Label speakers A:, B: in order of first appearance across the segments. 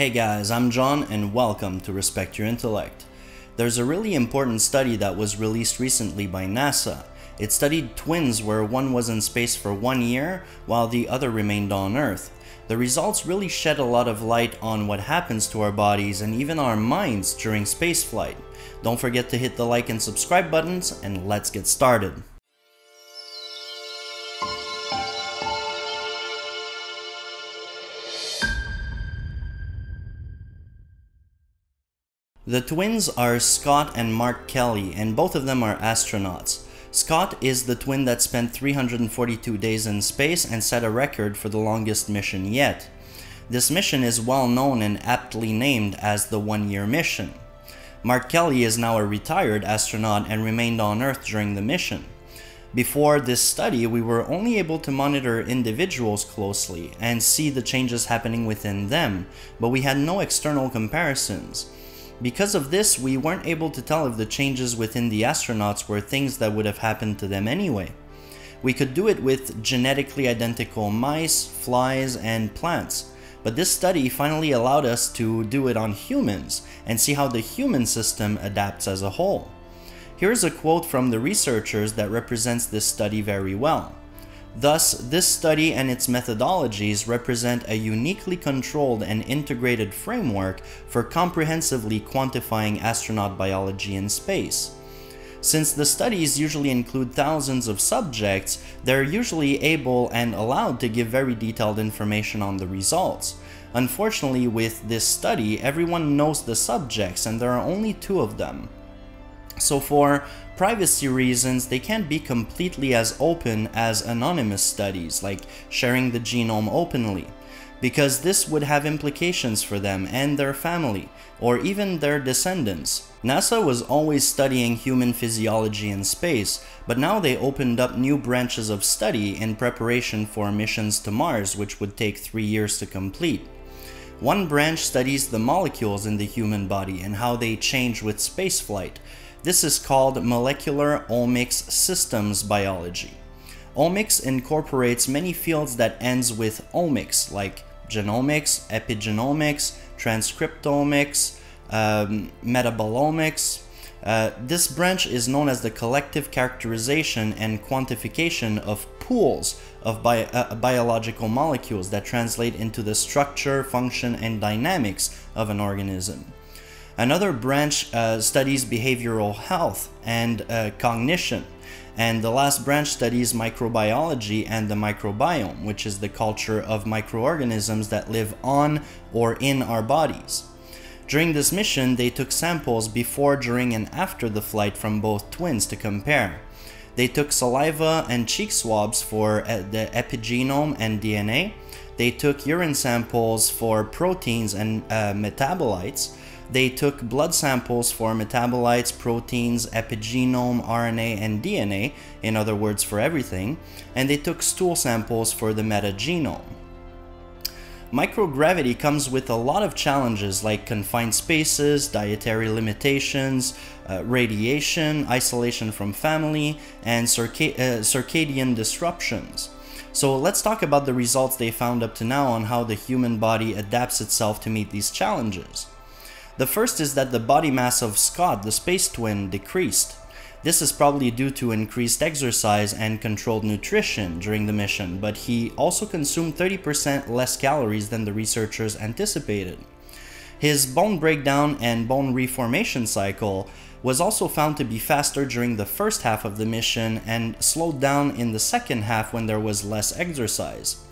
A: Hey guys, I'm John and welcome to Respect Your Intellect. There's a really important study that was released recently by NASA. It studied twins where one was in space for one year while the other remained on Earth. The results really shed a lot of light on what happens to our bodies and even our minds during spaceflight. Don't forget to hit the like and subscribe buttons and let's get started. The twins are Scott and Mark Kelly, and both of them are astronauts. Scott is the twin that spent 342 days in space and set a record for the longest mission yet. This mission is well known and aptly named as the One Year Mission. Mark Kelly is now a retired astronaut and remained on Earth during the mission. Before this study, we were only able to monitor individuals closely and see the changes happening within them, but we had no external comparisons. Because of this, we weren't able to tell if the changes within the astronauts were things that would have happened to them anyway. We could do it with genetically identical mice, flies, and plants, but this study finally allowed us to do it on humans and see how the human system adapts as a whole. Here's a quote from the researchers that represents this study very well. Thus, this study and its methodologies represent a uniquely controlled and integrated framework for comprehensively quantifying astronaut biology in space. Since the studies usually include thousands of subjects, they're usually able and allowed to give very detailed information on the results. Unfortunately, with this study, everyone knows the subjects and there are only two of them. So for privacy reasons, they can't be completely as open as anonymous studies, like sharing the genome openly, because this would have implications for them and their family, or even their descendants. NASA was always studying human physiology in space, but now they opened up new branches of study in preparation for missions to Mars, which would take three years to complete. One branch studies the molecules in the human body and how they change with spaceflight, this is called molecular omics systems biology. Omics incorporates many fields that ends with omics like genomics, epigenomics, transcriptomics, um, metabolomics. Uh, this branch is known as the collective characterization and quantification of pools of bi uh, biological molecules that translate into the structure, function, and dynamics of an organism. Another branch uh, studies behavioral health and uh, cognition. And the last branch studies microbiology and the microbiome, which is the culture of microorganisms that live on or in our bodies. During this mission, they took samples before, during, and after the flight from both twins to compare. They took saliva and cheek swabs for uh, the epigenome and DNA. They took urine samples for proteins and uh, metabolites they took blood samples for metabolites, proteins, epigenome, RNA, and DNA, in other words, for everything, and they took stool samples for the metagenome. Microgravity comes with a lot of challenges like confined spaces, dietary limitations, uh, radiation, isolation from family, and circa uh, circadian disruptions. So let's talk about the results they found up to now on how the human body adapts itself to meet these challenges. The first is that the body mass of Scott, the space twin, decreased. This is probably due to increased exercise and controlled nutrition during the mission, but he also consumed 30% less calories than the researchers anticipated. His bone breakdown and bone reformation cycle was also found to be faster during the first half of the mission and slowed down in the second half when there was less exercise.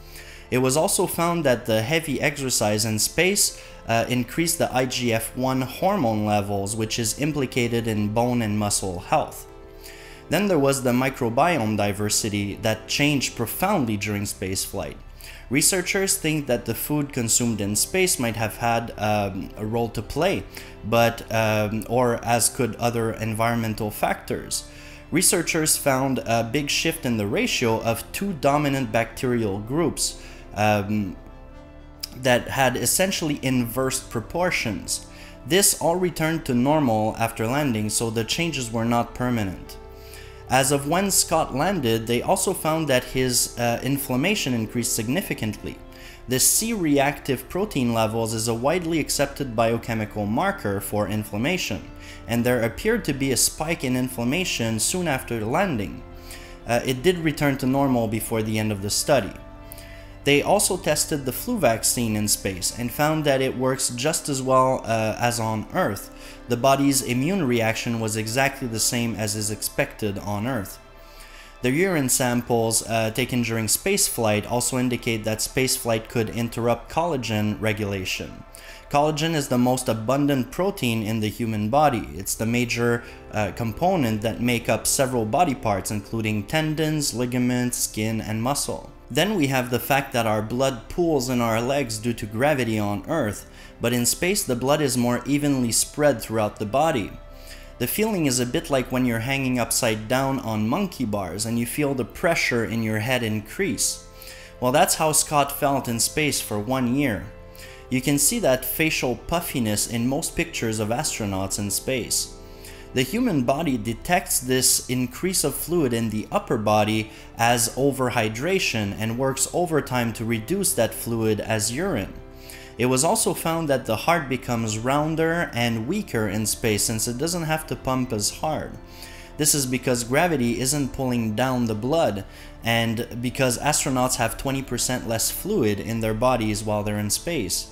A: It was also found that the heavy exercise in space uh, increase the IGF-1 hormone levels, which is implicated in bone and muscle health. Then there was the microbiome diversity that changed profoundly during spaceflight. Researchers think that the food consumed in space might have had um, a role to play, but um, or as could other environmental factors. Researchers found a big shift in the ratio of two dominant bacterial groups, um, that had essentially inverse proportions. This all returned to normal after landing, so the changes were not permanent. As of when Scott landed, they also found that his uh, inflammation increased significantly. The C-reactive protein levels is a widely accepted biochemical marker for inflammation, and there appeared to be a spike in inflammation soon after landing. Uh, it did return to normal before the end of the study. They also tested the flu vaccine in space and found that it works just as well uh, as on Earth. The body's immune reaction was exactly the same as is expected on Earth. The urine samples uh, taken during spaceflight also indicate that spaceflight could interrupt collagen regulation. Collagen is the most abundant protein in the human body. It's the major uh, component that make up several body parts including tendons, ligaments, skin, and muscle. Then we have the fact that our blood pools in our legs due to gravity on Earth, but in space the blood is more evenly spread throughout the body. The feeling is a bit like when you're hanging upside down on monkey bars and you feel the pressure in your head increase. Well, that's how Scott felt in space for one year. You can see that facial puffiness in most pictures of astronauts in space. The human body detects this increase of fluid in the upper body as overhydration and works overtime to reduce that fluid as urine. It was also found that the heart becomes rounder and weaker in space since it doesn't have to pump as hard. This is because gravity isn't pulling down the blood and because astronauts have 20% less fluid in their bodies while they're in space.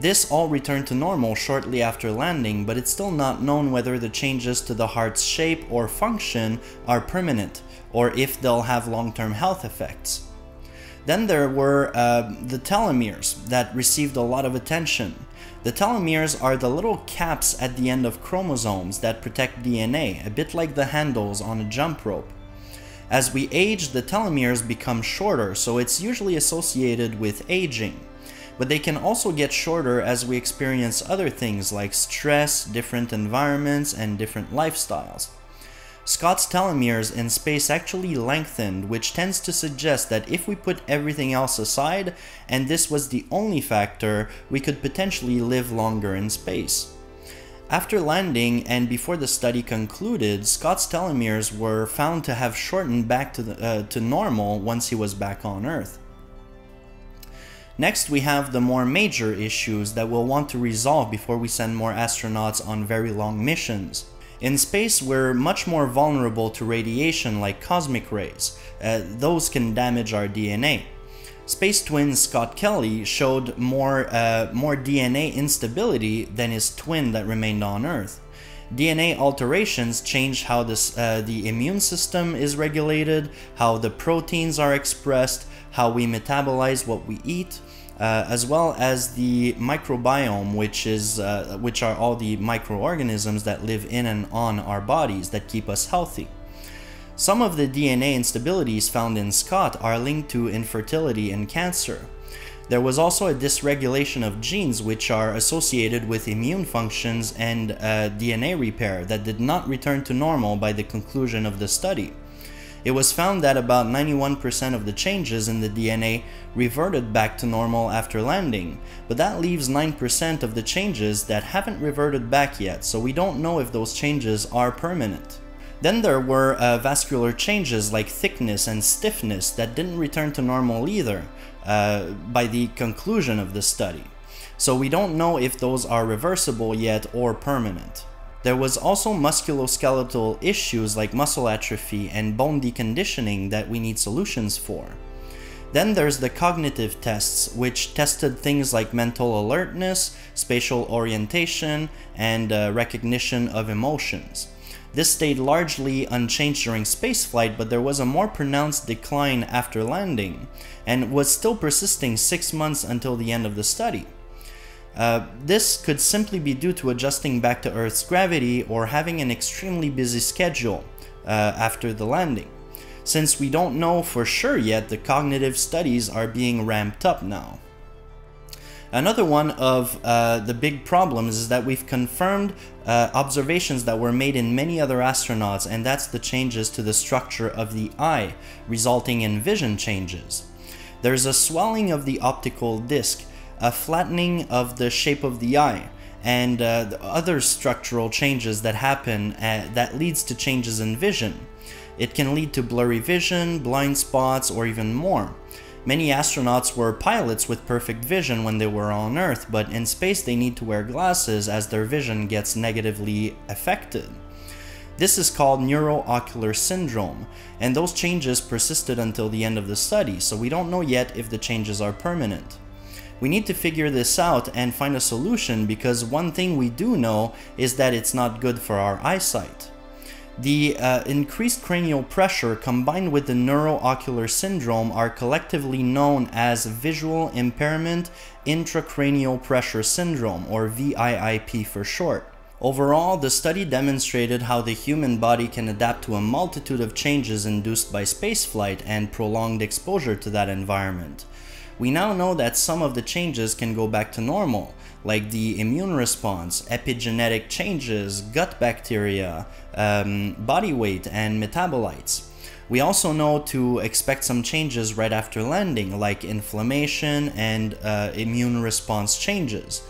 A: This all returned to normal shortly after landing, but it's still not known whether the changes to the heart's shape or function are permanent, or if they'll have long-term health effects. Then there were uh, the telomeres that received a lot of attention. The telomeres are the little caps at the end of chromosomes that protect DNA, a bit like the handles on a jump rope. As we age, the telomeres become shorter, so it's usually associated with aging. But they can also get shorter as we experience other things like stress, different environments, and different lifestyles. Scott's telomeres in space actually lengthened, which tends to suggest that if we put everything else aside, and this was the only factor, we could potentially live longer in space. After landing and before the study concluded, Scott's telomeres were found to have shortened back to, the, uh, to normal once he was back on Earth. Next, we have the more major issues that we'll want to resolve before we send more astronauts on very long missions. In space, we're much more vulnerable to radiation like cosmic rays. Uh, those can damage our DNA. Space twin Scott Kelly showed more, uh, more DNA instability than his twin that remained on Earth. DNA alterations change how this, uh, the immune system is regulated, how the proteins are expressed, how we metabolize what we eat, uh, as well as the microbiome, which is uh, which are all the microorganisms that live in and on our bodies that keep us healthy. Some of the DNA instabilities found in Scott are linked to infertility and cancer. There was also a dysregulation of genes which are associated with immune functions and uh, DNA repair that did not return to normal by the conclusion of the study. It was found that about 91% of the changes in the DNA reverted back to normal after landing, but that leaves 9% of the changes that haven't reverted back yet, so we don't know if those changes are permanent. Then there were uh, vascular changes like thickness and stiffness that didn't return to normal either uh, by the conclusion of the study. So we don't know if those are reversible yet or permanent. There was also musculoskeletal issues like muscle atrophy and bone deconditioning that we need solutions for. Then there's the cognitive tests, which tested things like mental alertness, spatial orientation, and uh, recognition of emotions. This stayed largely unchanged during spaceflight, but there was a more pronounced decline after landing, and was still persisting six months until the end of the study. Uh, this could simply be due to adjusting back to Earth's gravity or having an extremely busy schedule uh, after the landing. Since we don't know for sure yet, the cognitive studies are being ramped up now. Another one of uh, the big problems is that we've confirmed uh, observations that were made in many other astronauts, and that's the changes to the structure of the eye, resulting in vision changes. There's a swelling of the optical disc, a flattening of the shape of the eye, and uh, the other structural changes that happen uh, that leads to changes in vision. It can lead to blurry vision, blind spots, or even more. Many astronauts were pilots with perfect vision when they were on Earth, but in space they need to wear glasses as their vision gets negatively affected. This is called neuroocular syndrome, and those changes persisted until the end of the study, so we don't know yet if the changes are permanent. We need to figure this out and find a solution because one thing we do know is that it's not good for our eyesight. The uh, increased cranial pressure combined with the neuroocular syndrome are collectively known as visual impairment intracranial pressure syndrome, or VIIP for short. Overall, the study demonstrated how the human body can adapt to a multitude of changes induced by spaceflight and prolonged exposure to that environment. We now know that some of the changes can go back to normal, like the immune response, epigenetic changes, gut bacteria, um, body weight, and metabolites. We also know to expect some changes right after landing, like inflammation and uh, immune response changes.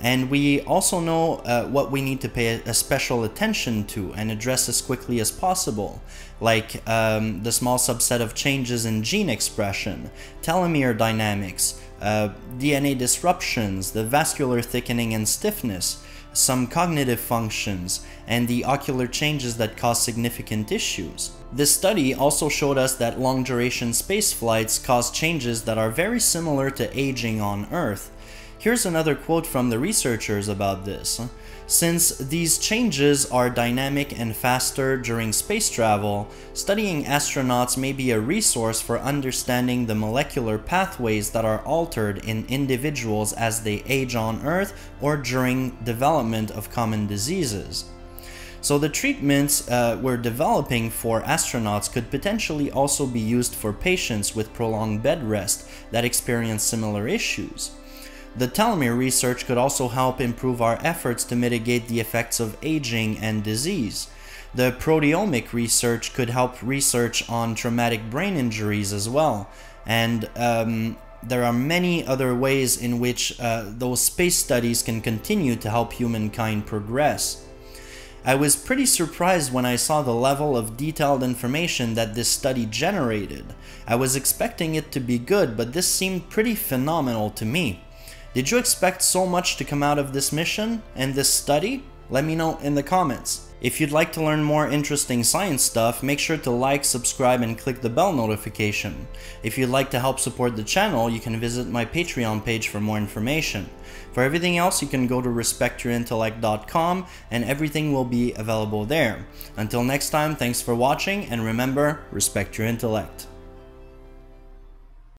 A: And we also know uh, what we need to pay a special attention to and address as quickly as possible, like um, the small subset of changes in gene expression, telomere dynamics, uh, DNA disruptions, the vascular thickening and stiffness, some cognitive functions, and the ocular changes that cause significant issues. This study also showed us that long duration space flights cause changes that are very similar to aging on Earth, Here's another quote from the researchers about this. Since these changes are dynamic and faster during space travel, studying astronauts may be a resource for understanding the molecular pathways that are altered in individuals as they age on Earth or during development of common diseases. So the treatments uh, we're developing for astronauts could potentially also be used for patients with prolonged bed rest that experience similar issues. The telomere research could also help improve our efforts to mitigate the effects of aging and disease. The proteomic research could help research on traumatic brain injuries as well. And um, there are many other ways in which uh, those space studies can continue to help humankind progress. I was pretty surprised when I saw the level of detailed information that this study generated. I was expecting it to be good, but this seemed pretty phenomenal to me. Did you expect so much to come out of this mission and this study? Let me know in the comments. If you'd like to learn more interesting science stuff, make sure to like, subscribe, and click the bell notification. If you'd like to help support the channel, you can visit my Patreon page for more information. For everything else, you can go to respectyourintellect.com and everything will be available there. Until next time, thanks for watching and remember, respect your intellect.